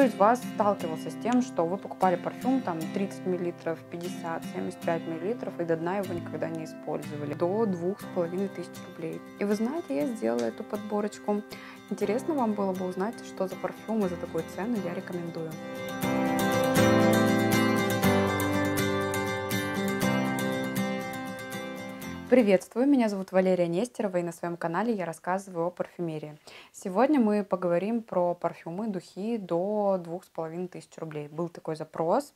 Кто из вас сталкивался с тем, что вы покупали парфюм там 30 мл, 50, 75 мл и до дна его никогда не использовали? До двух с половиной тысяч рублей. И вы знаете, я сделала эту подборочку. Интересно вам было бы узнать, что за парфюмы за такую цену я рекомендую. Приветствую, меня зовут Валерия Нестерова, и на своем канале я рассказываю о парфюмерии. Сегодня мы поговорим про парфюмы, духи до двух с половиной тысяч рублей. Был такой запрос,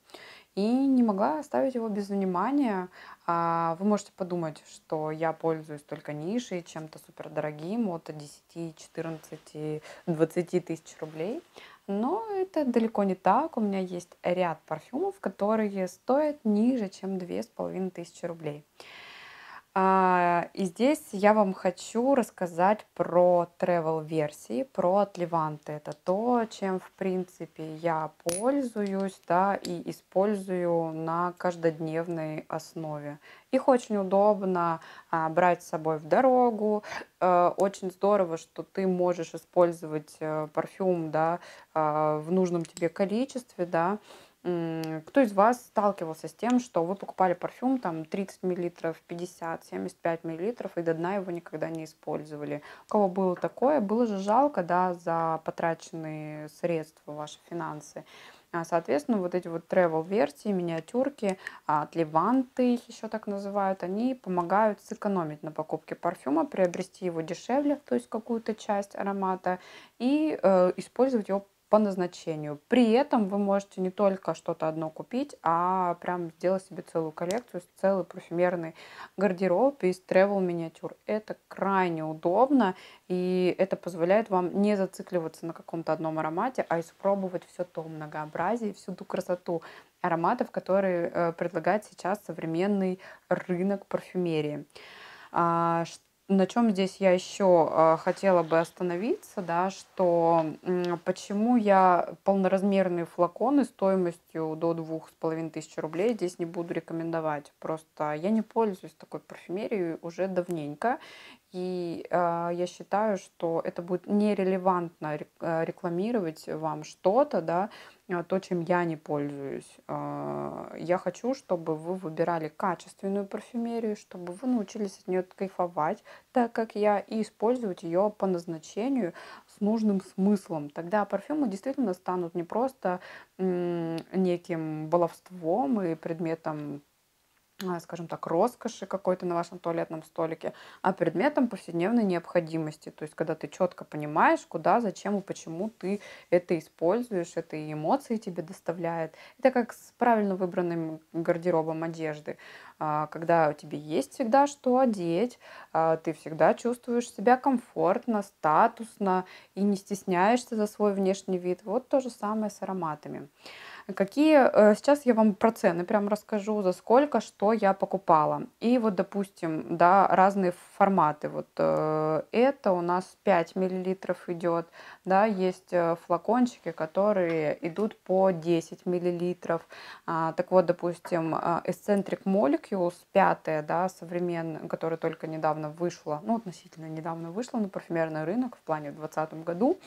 и не могла оставить его без внимания. А, вы можете подумать, что я пользуюсь только нишей, чем-то супердорогим, от 10, 14, 20 тысяч рублей. Но это далеко не так. У меня есть ряд парфюмов, которые стоят ниже, чем две с половиной тысячи рублей. А, и здесь я вам хочу рассказать про travel версии, про отливанты. Это то, чем, в принципе, я пользуюсь, да, и использую на каждодневной основе. Их очень удобно а, брать с собой в дорогу. А, очень здорово, что ты можешь использовать а, парфюм, да, а, в нужном тебе количестве, да. Кто из вас сталкивался с тем, что вы покупали парфюм там 30 миллилитров, 50, 75 миллилитров и до дна его никогда не использовали? У кого было такое? Было же жалко, да, за потраченные средства, ваши финансы. А, соответственно, вот эти вот travel версии, миниатюрки, от Леванты их еще так называют, они помогают сэкономить на покупке парфюма, приобрести его дешевле, то есть какую-то часть аромата, и э, использовать его по назначению. При этом вы можете не только что-то одно купить, а прям сделать себе целую коллекцию, целый парфюмерный гардероб из travel миниатюр. Это крайне удобно, и это позволяет вам не зацикливаться на каком-то одном аромате, а испробовать все то многообразие, всю ту красоту ароматов, которые э, предлагает сейчас современный рынок парфюмерии. А, на чем здесь я еще а, хотела бы остановиться, да, что почему я полноразмерные флаконы стоимостью до двух с половиной тысяч рублей здесь не буду рекомендовать. Просто я не пользуюсь такой парфюмерией уже давненько, и э, я считаю, что это будет нерелевантно рекламировать вам что-то, да, а, то, чем я не пользуюсь. А, я хочу, чтобы вы выбирали качественную парфюмерию, чтобы вы научились от нее кайфовать, так как я, и использовать ее по назначению с нужным смыслом. Тогда парфюмы действительно станут не просто неким баловством и предметом а, скажем так, роскоши какой-то на вашем туалетном столике, а предметом повседневной необходимости. То есть, когда ты четко понимаешь, куда, зачем и почему ты это используешь, это и эмоции тебе доставляет. Это как с правильно выбранным гардеробом одежды. А, когда у тебя есть всегда что одеть, а, ты всегда чувствуешь себя комфортно, статусно и не стесняешься за свой внешний вид. Вот то же самое с ароматами. Какие э, сейчас я вам про цены прям расскажу, за сколько, что я покупала. И вот, допустим, да, разные форматы. Вот э, это у нас 5 миллилитров идет, да, есть э, флакончики, которые идут по 10 миллилитров. А, так вот, допустим, Eccentric Molecules 5, да, современная, которая только недавно вышла, ну, относительно недавно вышла на парфюмерный рынок в плане в 2020 году,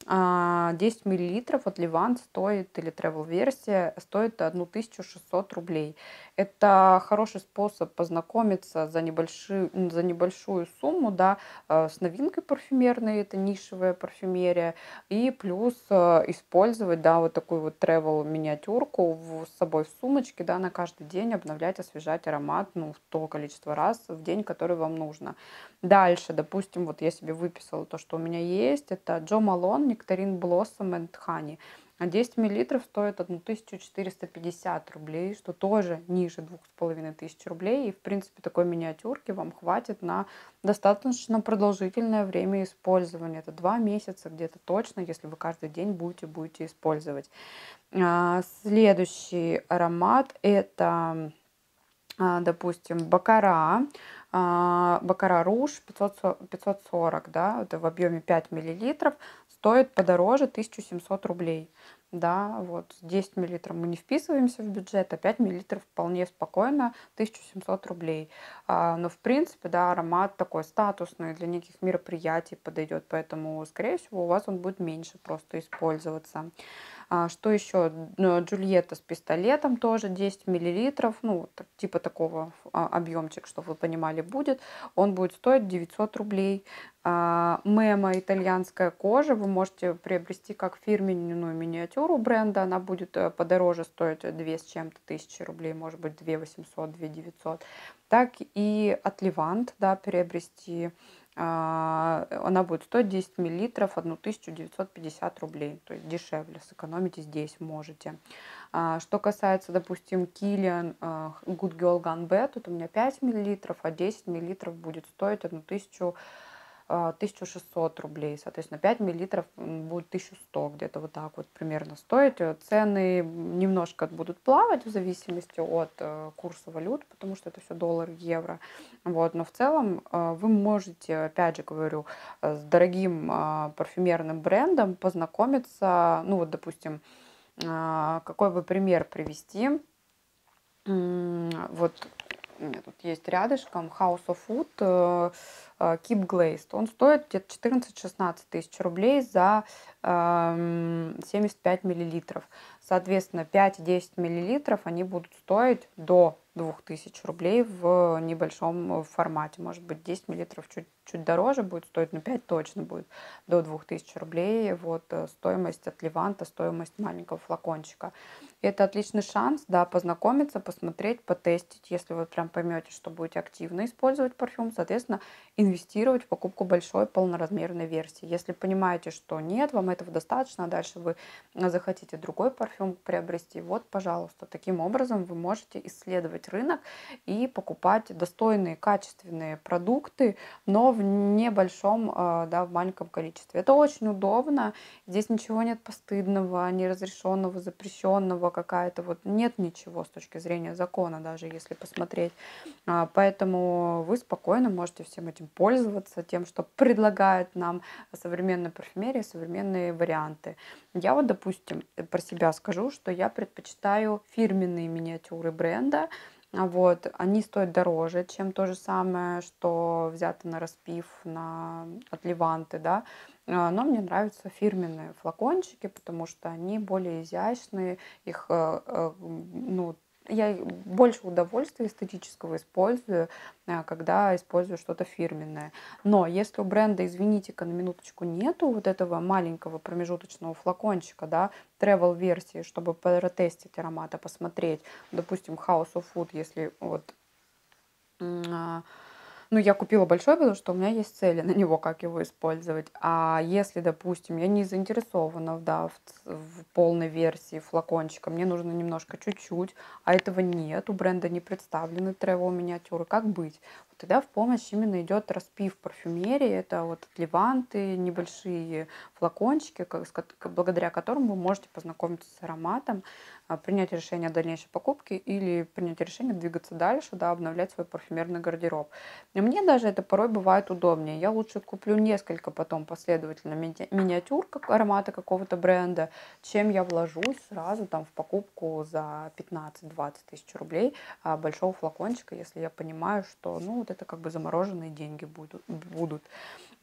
10 а, миллилитров от Ливан стоит, или travel версия стоит 1600 рублей. Это хороший способ познакомиться за, небольшую, за небольшую сумму да, э, с новинкой парфюмерной, это нишевая парфюмерия, и плюс э, использовать да, вот такую вот travel миниатюрку с собой в сумочке, да, на каждый день обновлять, освежать аромат ну, в то количество раз в день, который вам нужно. Дальше, допустим, вот я себе выписала то, что у меня есть, это Джо Малон Нектарин Blossom and Honey. А 10 мл стоит 1450 рублей, что тоже ниже 2500 рублей. И, в принципе, такой миниатюрки вам хватит на достаточно продолжительное время использования. Это два месяца где-то точно, если вы каждый день будете, будете использовать. А, следующий аромат это, а, допустим, Бакара. Бакара Руж 540, да, это в объеме 5 миллилитров стоит подороже 1700 рублей. Да, вот 10 миллилитров мы не вписываемся в бюджет, а 5 миллилитров вполне спокойно 1700 рублей. А, но в принципе, да, аромат такой статусный для неких мероприятий подойдет, поэтому, скорее всего, у вас он будет меньше просто использоваться. А, что еще? Джульетта с пистолетом тоже 10 миллилитров, ну, типа такого а, объемчик, чтобы вы понимали, будет. Он будет стоить 900 рублей. А, Мема итальянская кожа вы можете приобрести как фирменную миниатюру бренда. Она будет э, подороже стоить 2 с чем-то тысячи рублей, может быть 2 800, 2 900. Так и от Левант, да, приобрести а, она будет стоить 10 миллилитров 1950 рублей, то есть дешевле, сэкономите здесь можете. А, что касается, допустим, Kilian Good Girl Gun B, тут у меня 5 миллилитров, а 10 миллилитров будет стоить 1000 1600 рублей, соответственно, 5 миллилитров будет 1100, где-то вот так вот примерно стоить. Цены немножко будут плавать в зависимости от э, курса валют, потому что это все доллар, евро. Вот, но в целом э, вы можете, опять же говорю, с дорогим э, парфюмерным брендом познакомиться, ну вот, допустим, какой бы пример привести, вот меня тут есть рядышком House of Food Keep Glazed. Он стоит где-то 14-16 тысяч рублей за 75 миллилитров. Соответственно, 5-10 миллилитров они будут стоить до 2000 рублей в небольшом формате. Может быть, 10 миллилитров чуть, чуть дороже будет стоить, но 5 точно будет до 2000 рублей. Вот э, стоимость от Леванта, стоимость маленького флакончика. Это отличный шанс, да, познакомиться, посмотреть, потестить. Если вы прям поймете, что будете активно использовать парфюм, соответственно, инвестировать в покупку большой полноразмерной версии. Если понимаете, что нет, вам этого достаточно, а дальше вы захотите другой парфюм приобрести, вот, пожалуйста, таким образом вы можете исследовать рынок и покупать достойные, качественные продукты, но в небольшом, э, да, в маленьком количестве. Это очень удобно, здесь ничего нет постыдного, неразрешенного, запрещенного, какая-то вот нет ничего с точки зрения закона, даже если посмотреть. А, поэтому вы спокойно можете всем этим пользоваться, тем, что предлагает нам современная парфюмерия, современные варианты. Я вот, допустим, про себя скажу, что я предпочитаю фирменные миниатюры бренда, вот, они стоят дороже, чем то же самое, что взято на распив на, от Леванты, да, а, но мне нравятся фирменные флакончики, потому что они более изящные, их, э, э, ну, я больше удовольствия эстетического использую, э, когда использую что-то фирменное. Но если у бренда, извините-ка, на минуточку нету вот этого маленького промежуточного флакончика, да, travel версии, чтобы протестить аромат, посмотреть, допустим, House of Food, если вот а, ну, я купила большой, потому что у меня есть цели на него, как его использовать. А если, допустим, я не заинтересована да, в, в полной версии флакончика, мне нужно немножко чуть-чуть, а этого нет, у бренда не представлены travel миниатюры, как быть? Вот тогда в помощь именно идет распив парфюмерии, это вот леванты, небольшие флакончики, благодаря которым вы можете познакомиться с ароматом, принять решение о дальнейшей покупке или принять решение двигаться дальше, да, обновлять свой парфюмерный гардероб. И мне даже это порой бывает удобнее. Я лучше куплю несколько потом последовательно ми миниатюр как аромата какого-то бренда, чем я вложусь сразу там в покупку за 15-20 тысяч рублей а, большого флакончика, если я понимаю, что ну вот это как бы замороженные деньги будут. будут.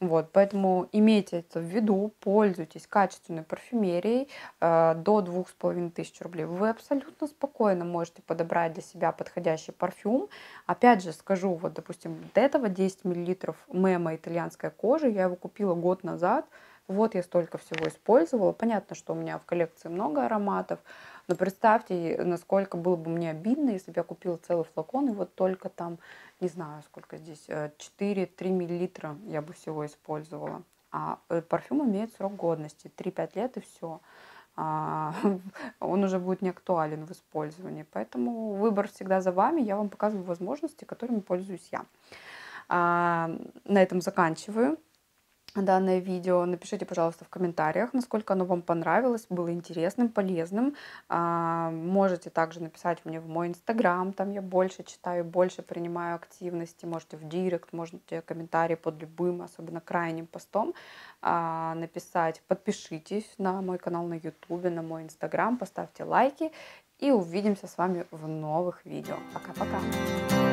Вот, поэтому имейте это в виду, пользуйтесь качественной парфюмерией э, до 2500 рублей. Вы абсолютно спокойно можете подобрать для себя подходящий парфюм. Опять же скажу, вот, допустим, до этого 10 мл Мема итальянская кожа, я его купила год назад, вот я столько всего использовала. Понятно, что у меня в коллекции много ароматов, но представьте, насколько было бы мне обидно, если бы я купила целый флакон, и вот только там не знаю, сколько здесь, 4-3 э, миллилитра я бы всего использовала. А э, парфюм имеет срок годности, 3-5 лет и все. А, он уже будет не актуален в использовании. Поэтому выбор всегда за вами. Я вам показываю возможности, которыми пользуюсь я. А, на этом заканчиваю данное видео. Напишите, пожалуйста, в комментариях, насколько оно вам понравилось, было интересным, полезным. А, можете также написать мне в мой инстаграм, там я больше читаю, больше принимаю активности. Можете в директ, можете комментарии под любым, особенно крайним постом а, написать. Подпишитесь на мой канал на ютубе, на мой инстаграм, поставьте лайки и увидимся с вами в новых видео. Пока-пока!